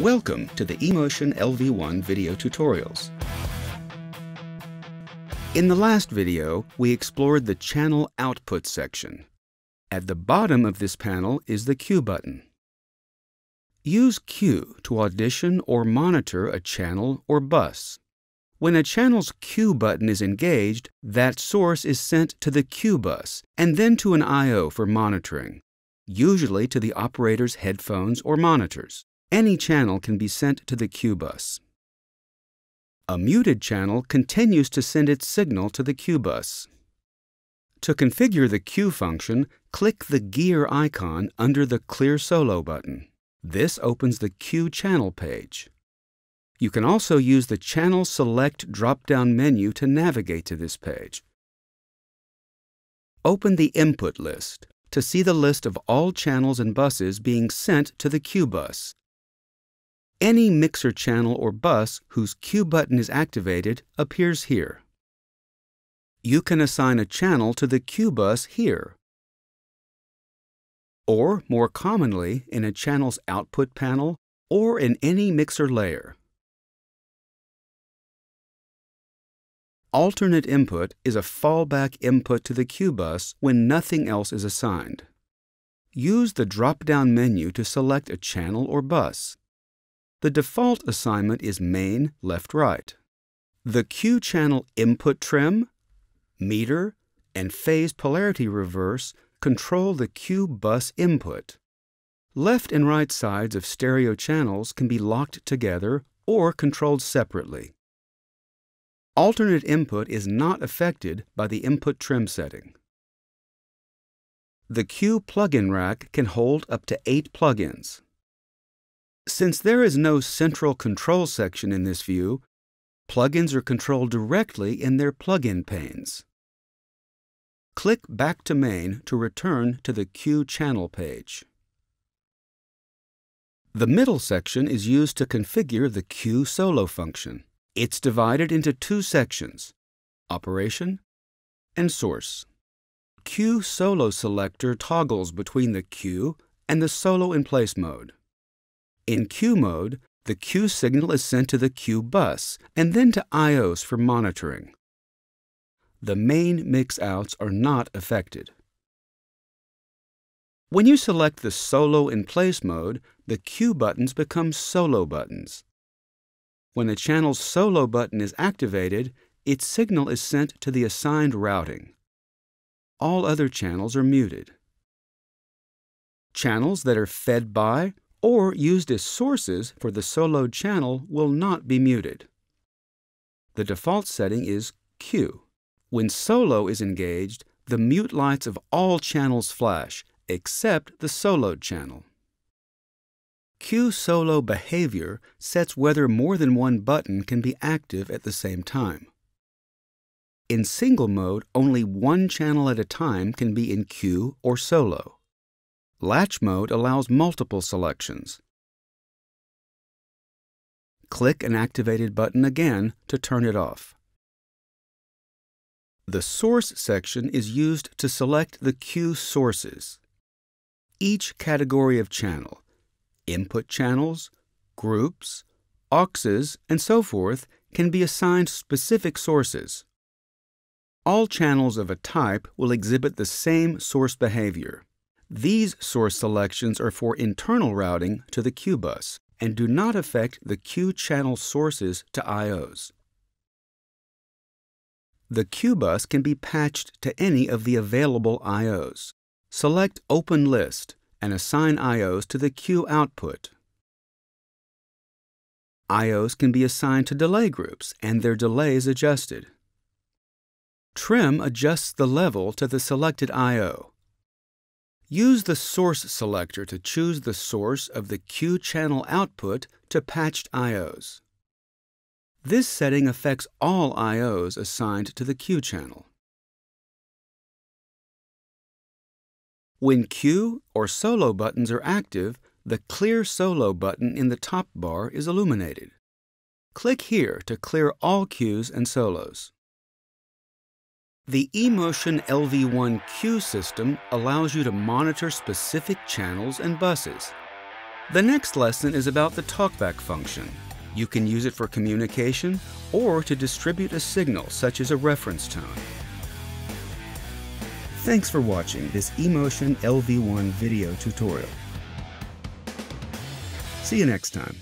Welcome to the eMotion LV1 video tutorials. In the last video, we explored the Channel Output section. At the bottom of this panel is the Cue button. Use Cue to audition or monitor a channel or bus. When a channel's Cue button is engaged, that source is sent to the Cue bus and then to an I.O. for monitoring, usually to the operator's headphones or monitors. Any channel can be sent to the Cue bus. A muted channel continues to send its signal to the Cue bus. To configure the Cue function, click the gear icon under the Clear Solo button. This opens the Cue channel page. You can also use the Channel Select drop-down menu to navigate to this page. Open the Input list to see the list of all channels and buses being sent to the Cue bus. Any mixer channel or bus whose Cue button is activated appears here. You can assign a channel to the Cue bus here. Or, more commonly, in a channel's output panel or in any mixer layer. Alternate input is a fallback input to the Cue bus when nothing else is assigned. Use the drop-down menu to select a channel or bus. The default assignment is main left-right. The Cue channel input trim, meter, and phase polarity reverse control the Cue bus input. Left and right sides of stereo channels can be locked together or controlled separately. Alternate input is not affected by the input trim setting. The Cue plugin rack can hold up to 8 plugins. Since there is no central control section in this view, plugins are controlled directly in their plugin panes. Click Back to Main to return to the Cue channel page. The middle section is used to configure the Cue solo function. It's divided into two sections, Operation and Source. Cue Solo Selector toggles between the Cue and the Solo in Place mode. In Cue mode, the Cue signal is sent to the Cue bus and then to IOs for monitoring. The main mix outs are not affected. When you select the Solo in Place mode, the Cue buttons become solo buttons. When a channel's solo button is activated, its signal is sent to the assigned routing. All other channels are muted. Channels that are fed by or used as sources for the soloed channel will not be muted. The default setting is Cue. When solo is engaged, the mute lights of all channels flash, except the soloed channel. Cue solo behavior sets whether more than one button can be active at the same time. In single mode, only one channel at a time can be in Cue or solo. Latch mode allows multiple selections. Click an activated button again to turn it off. The Source section is used to select the Cue sources. Each category of channel, input channels, groups, auxes, and so forth, can be assigned specific sources. All channels of a type will exhibit the same source behavior. These source selections are for internal routing to the Cue bus and do not affect the Cue channel sources to IOs. The Cue bus can be patched to any of the available IOs. Select Open List and assign IOs to the Cue output. IOs can be assigned to delay groups and their delays adjusted. Trim adjusts the level to the selected I.O. Use the Source selector to choose the source of the Cue channel output to patched I.O.s. This setting affects all I.O.s assigned to the Cue channel. When Cue or Solo buttons are active, the Clear Solo button in the top bar is illuminated. Click here to clear all cues and Solos. The eMotion LV1 Cue system allows you to monitor specific channels and buses. The next lesson is about the talkback function. You can use it for communication or to distribute a signal such as a reference tone. Thanks for watching this eMotion LV1 video tutorial. See you next time.